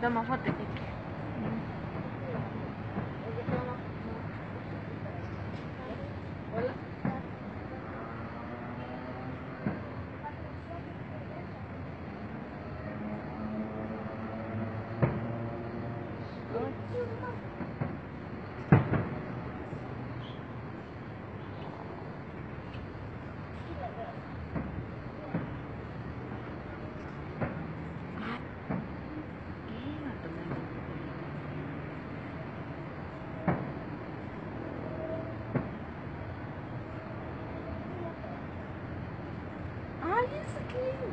Dá uma foto aqui. Olha isso Thank you.